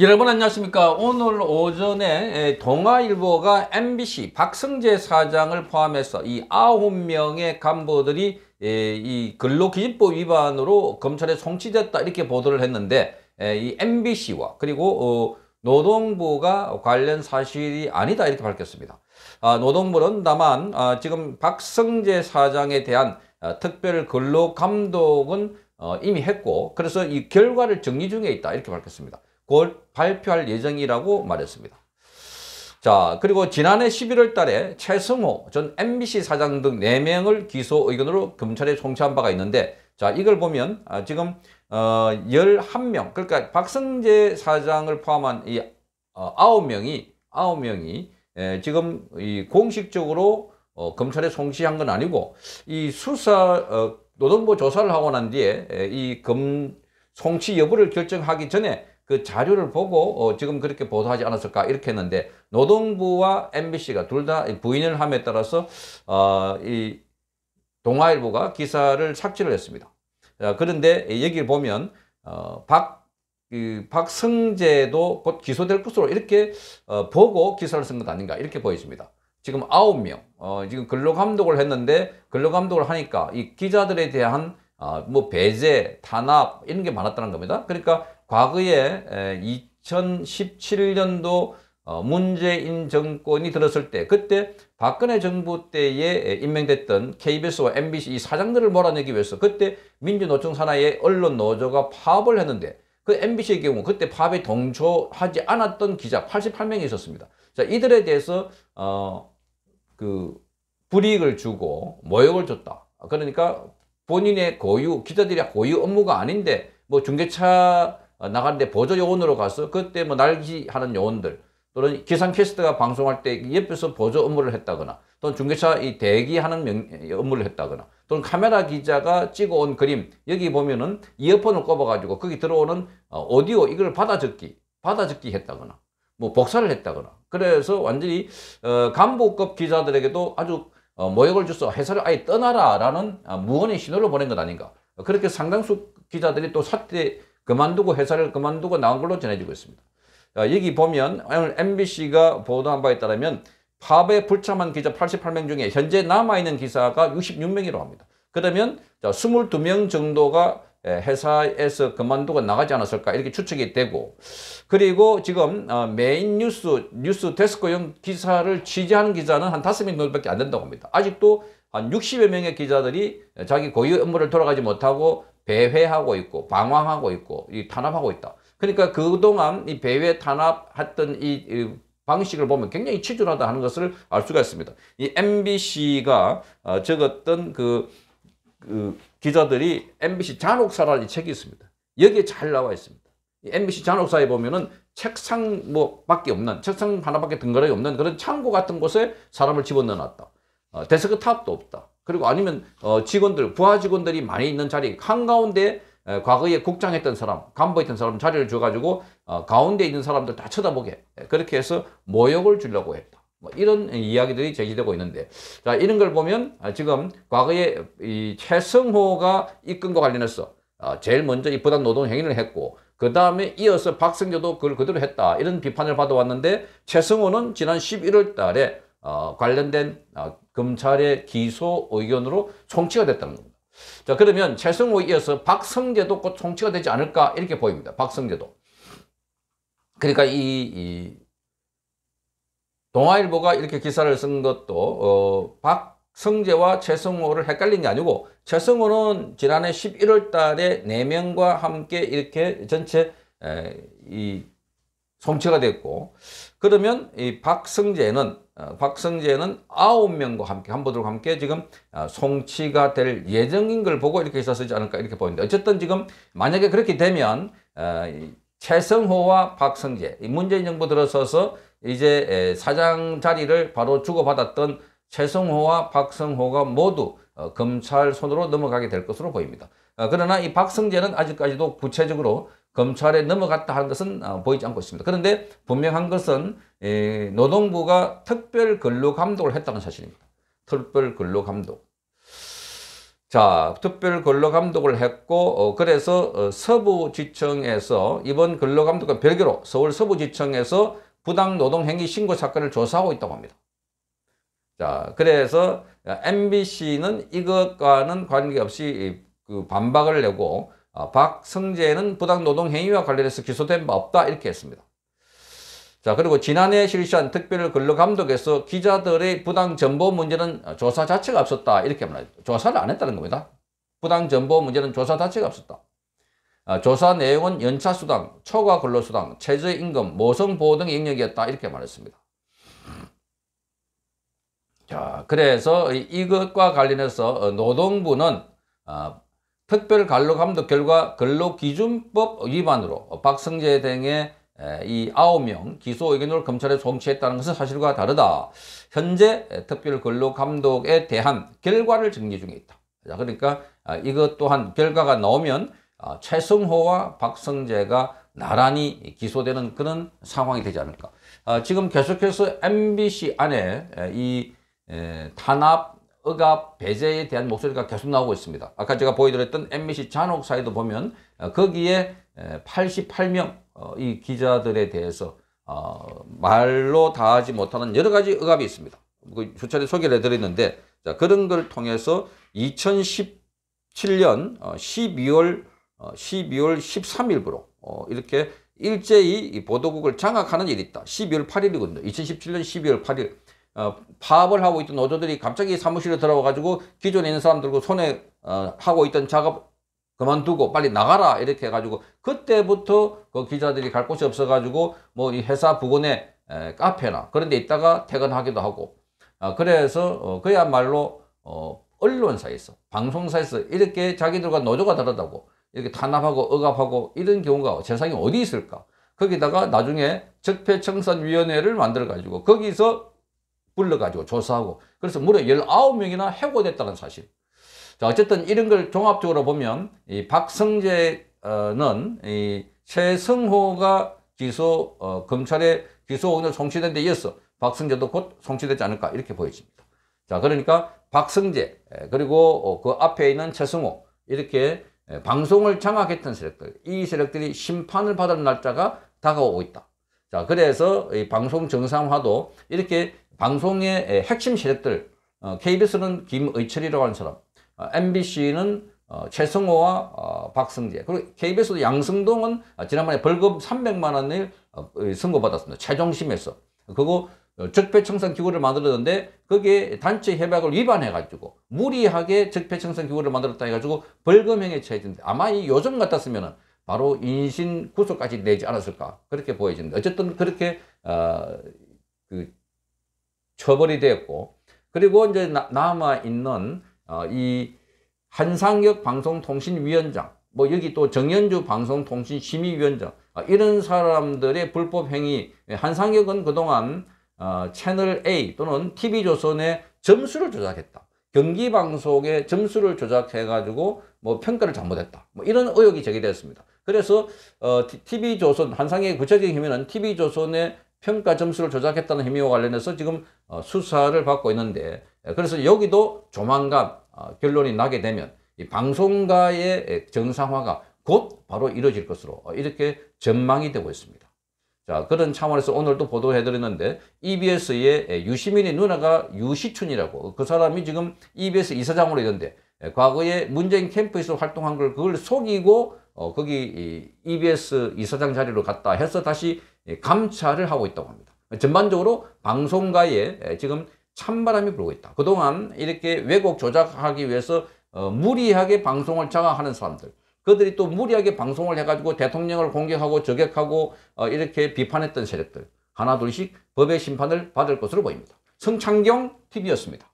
여러분 안녕하십니까 오늘 오전에 동아일보가 MBC 박성재 사장을 포함해서 이 아홉 명의 간부들이 이 근로기준법 위반으로 검찰에 송치됐다 이렇게 보도를 했는데 이 MBC와 그리고 어, 노동부가 관련 사실이 아니다 이렇게 밝혔습니다. 아, 노동부는 다만 아, 지금 박성재 사장에 대한 아, 특별 근로 감독은 어, 이미 했고 그래서 이 결과를 정리 중에 있다 이렇게 밝혔습니다. 곧 발표할 예정이라고 말했습니다. 자, 그리고 지난해 11월 달에 최승호 전 MBC 사장 등 4명을 기소 의견으로 검찰에 송치한 바가 있는데 자, 이걸 보면 아, 지금 어 11명 그러니까 박성재 사장을 포함한 이 어, 9명이 9명이 에, 지금 이 공식적으로 어, 검찰에 송치한 건 아니고 이 수사 어, 노동부 조사를 하고 난 뒤에 이 검 송치 여부를 결정하기 전에 그 자료를 보고 어, 지금 그렇게 보도하지 않았을까 이렇게 했는데 노동부와 MBC가 둘 다 부인을 함에 따라서 어, 이 동아일보가 기사를 삭제를 했습니다. 자, 그런데 여기를 보면 어, 박, 그 박성재도 곧 기소될 것으로 이렇게 어, 보고 기사를 쓴 것 아닌가 이렇게 보여집니다. 지금 아홉 명 어, 지금 근로감독을 했는데 근로감독을 하니까 이 기자들에 대한 어, 뭐 배제, 탄압 이런 게 많았다는 겁니다. 그러니까 과거에 2017년도 어, 문재인 정권이 들었을 때 그때 박근혜 정부 때에 임명됐던 KBS와 MBC 이 사장들을 몰아내기 위해서 그때 민주노총 산하의 언론 노조가 파업을 했는데 그 MBC의 경우 그때 파업에 동조하지 않았던 기자 88명이 있었습니다. 자 이들에 대해서 어 그 불이익을 주고 모욕을 줬다. 그러니까 본인의 고유 기자들이 고유 업무가 아닌데 뭐 중개차 어, 나가는데 보조 요원으로 가서 그때 뭐 날기하는 요원들 또는 기상캐스터가 방송할 때 옆에서 보조 업무를 했다거나 또는 중개차 이 대기하는 명, 업무를 했다거나 또는 카메라 기자가 찍어온 그림 여기 보면은 이어폰을 꼽아가지고 거기 들어오는 어, 오디오 이걸 받아 적기 받아 적기 했다거나 뭐 복사를 했다거나 그래서 완전히 어, 간부급 기자들에게도 아주 어, 모욕을 줘서 회사를 아예 떠나라라는 아, 무언의 신호를 보낸 것 아닌가 그렇게 상당수 기자들이 또 사퇴 그만두고 회사를 그만두고 나온 걸로 전해지고 있습니다. 여기 보면 오늘 MBC가 보도한 바에 따르면 파업에 불참한 기자 88명 중에 현재 남아있는 기사가 66명이라고 합니다. 그러면 22명 정도가 회사에서 그만두고 나가지 않았을까 이렇게 추측이 되고 그리고 지금 어, 메인 뉴스 뉴스 데스크용 기사를 취재하는 기자는 한 5명 정도밖에 안 된다고 합니다. 아직도 한 60여 명의 기자들이 자기 고유 업무를 돌아가지 못하고 배회하고 있고 방황하고 있고 이 탄압하고 있다. 그러니까 그동안 이 배회 탄압했던 이, 이 방식을 보면 굉장히 치졸하다 하는 것을 알 수가 있습니다. 이 MBC가 어, 겪었던 그, 그 기자들이 MBC 잔혹사라는 책이 있습니다. 여기에 잘 나와 있습니다. 이 MBC 잔혹사에 보면은 책상 뭐 밖에 없는 책상 하나밖에 덩그러니 없는 그런 창고 같은 곳에 사람을 집어넣어 놨다. 어, 데스크 탑도 없다. 그리고 아니면 어, 직원들, 부하 직원들이 많이 있는 자리 한가운데 에, 과거에 국장했던 사람, 간부했던 사람 자리를 줘가지고 어, 가운데 있는 사람들 다 쳐다보게 그렇게 해서 모욕을 주려고 했다. 뭐 이런 이야기들이 제기되고 있는데 자 이런 걸 보면 아, 지금 과거에 이 최성호가 이끈과 관련해서 어, 제일 먼저 이 부당 노동 행위를 했고 그 다음에 이어서 박성조도 그걸 그대로 했다 이런 비판을 받아왔는데 최성호는 지난 11월 달에 어, 관련된 어, 검찰의 기소 의견으로 송치가 됐다는 겁니다. 자 그러면 최승호에 이어서 박성재도 곧 송치가 되지 않을까 이렇게 보입니다. 박성재도. 그러니까 이, 이 동아일보가 이렇게 기사를 쓴 것도 어, 박성재와 최승호를 헷갈린 게 아니고 최승호는 지난해 11월 달에 4명과 함께 이렇게 전체 에, 이 송치가 됐고 그러면 이 박성재는 어, 박성재는 아홉 명과 함께 한보들과 함께 지금 어, 송치가 될 예정인 걸 보고 이렇게 있었지 않을까 이렇게 보이는데 어쨌든 지금 만약에 그렇게 되면 어, 최성호와 박성재 문재인 정부 들어서서 이제 사장 자리를 바로 주고받았던 최성호와 박성호가 모두 검찰 손으로 넘어가게 될 것으로 보입니다. 그러나 이 박성재는 아직까지도 구체적으로 검찰에 넘어갔다 하는 것은 어, 보이지 않고 있습니다. 그런데 분명한 것은 노동부가 특별 근로 감독을 했다는 사실입니다. 특별 근로 감독. 자, 특별 근로 감독을 했고, 어, 그래서 어, 서부지청에서 이번 근로 감독과 별개로 서울 서부지청에서 부당 노동행위 신고 사건을 조사하고 있다고 합니다. 자, 그래서 MBC는 이것과는 관계없이 그 반박을 내고 어, 박성재는 부당 노동행위와 관련해서 기소된 바 없다 이렇게 했습니다. 자, 그리고 지난해 실시한 특별 근로감독에서 기자들의 부당 정보 문제는 조사 자체가 없었다. 이렇게 말합니다. 조사를 안 했다는 겁니다. 부당 정보 문제는 조사 자체가 없었다. 아, 조사 내용은 연차수당, 초과 근로수당, 최저임금, 모성보호 등의 영역이었다. 이렇게 말했습니다. 자, 그래서 이것과 관련해서 노동부는 아, 특별 근로감독 결과 근로기준법 위반으로 박성재 등의 이 아홉 명 기소 의견을 검찰에 송치했다는 것은 사실과 다르다. 현재 특별 근로 감독에 대한 결과를 정리 중에 있다. 자, 그러니까 아, 이것 또한 결과가 나오면 아, 최승호와 박성재가 나란히 기소되는 그런 상황이 되지 않을까. 아, 지금 계속해서 MBC 안에 이 탄압, 억압, 배제에 대한 목소리가 계속 나오고 있습니다. 아까 제가 보여드렸던 MBC 잔혹 사이도 보면 거기에 88명 어, 이 기자들에 대해서 어, 말로 다 하지 못하는 여러 가지 억압이 있습니다. 그 수차례 소개를 해드렸는데 자, 그런 걸 통해서 2017년 어, 12월 어, 12월 13일부로 어, 이렇게 일제히 이 보도국을 장악하는 일이 있다. 12월 8일이거든요. 2017년 12월 8일 어, 파업을 하고 있던 노조들이 갑자기 사무실에 들어와 가지고 기존에 있는 사람들과 손에 어, 하고 있던 작업 그만두고 빨리 나가라 이렇게 해가지고 그때부터 그 기자들이 갈 곳이 없어 가지고 뭐 이 회사 부근에 에, 카페나 그런 데 있다가 퇴근하기도 하고 아, 그래서 어, 그야말로 어, 언론사에서 방송사에서 이렇게 자기들과 노조가 다르다고 이렇게 탄압하고 억압하고 이런 경우가 세상에 어디 있을까 거기다가 나중에 적폐청산위원회를 만들어 가지고 거기서 불러 가지고 조사하고 그래서 무려 19명이나 해고됐다는 사실 자, 어쨌든 이런 걸 종합적으로 보면 이 박성재는 이 최승호가 기소 어, 검찰의 기소 의견을 송치된 데 이어서 박성재도 곧 송치되지 않을까 이렇게 보여집니다. 자, 그러니까 박성재 그리고 어, 그 앞에 있는 최승호 이렇게 방송을 장악했던 세력들 이 세력들이 심판을 받을 날짜가 다가오고 있다. 자, 그래서 이 방송 정상화도 이렇게 방송의 핵심 세력들 어, KBS는 김의철이라고 하는 사람 MBC는 어, 최성호와 어, 박승재 그리고 KBS도 양승동은 지난번에 벌금 300만 원을 어, 선고받았습니다. 최종심에서 그거 적폐청산 기구를 만들었는데 그게 단체 협약을 위반해가지고 무리하게 적폐청산 기구를 만들었다 해가지고 벌금형에 처해진데 아마 이 요즘 같았으면은 바로 인신 구속까지 내지 않았을까 그렇게 보여집니다. 어쨌든 그렇게 어, 그 처벌이 되었고 그리고 이제 남아 있는 어, 이 한상혁 방송통신위원장, 뭐 여기 또 정현주 방송통신심의위원장 어, 이런 사람들의 불법 행위 한상혁은 그동안 어, 채널 A 또는 TV조선의 점수를 조작했다. 경기 방송의 점수를 조작해 가지고 뭐 평가를 잘못했다. 뭐 이런 의혹이 제기됐습니다. 그래서 어, TV조선 한상혁의 구체적인 혐의는 TV조선의 평가 점수를 조작했다는 혐의와 관련해서 지금 어, 수사를 받고 있는데 그래서 여기도 조만간 어, 결론이 나게 되면 이 방송가의 정상화가 곧 바로 이루어질 것으로 어, 이렇게 전망이 되고 있습니다. 자, 그런 차원에서 오늘도 보도해 드렸는데 EBS의 유시민의 누나가 유시춘이라고 그 사람이 지금 EBS 이사장으로 있는데 과거에 문재인 캠프에서 활동한 걸 그걸 속이고 어, 거기 EBS 이사장 자리로 갔다 해서 다시 감찰을 하고 있다고 합니다. 전반적으로 방송가에 지금 찬바람이 불고 있다. 그동안 이렇게 왜곡 조작하기 위해서 어, 무리하게 방송을 장악하는 사람들. 그들이 또 무리하게 방송을 해가지고 대통령을 공격하고 저격하고 어, 이렇게 비판했던 세력들. 하나 둘씩 법의 심판을 받을 것으로 보입니다. 성창경 TV였습니다.